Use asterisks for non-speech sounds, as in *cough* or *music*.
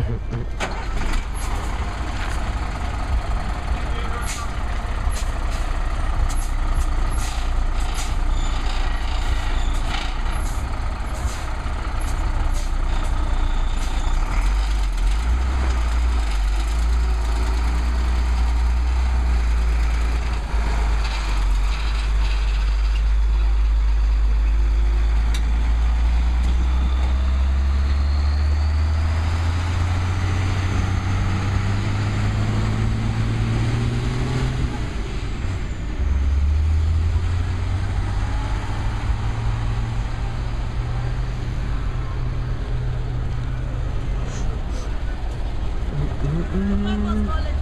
Mm-hmm. *laughs* Mm -mm.